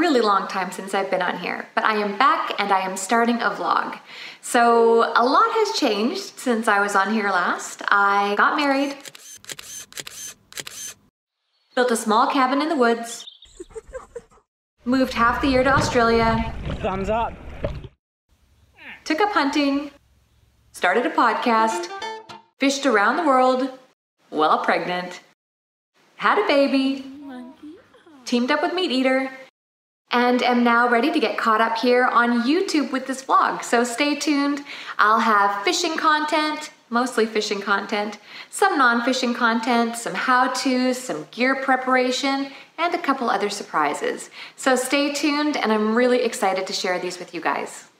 really long time since I've been on here, but I am back and I am starting a vlog. So a lot has changed since I was on here last. I got married, built a small cabin in the woods, moved half the year to Australia, Thumbs up. took up hunting, started a podcast, fished around the world while pregnant, had a baby, teamed up with MeatEater, and am now ready to get caught up here on YouTube with this vlog. So stay tuned. I'll have fishing content, mostly fishing content, some non-fishing content, some how-tos, some gear preparation, and a couple other surprises. So stay tuned and I'm really excited to share these with you guys.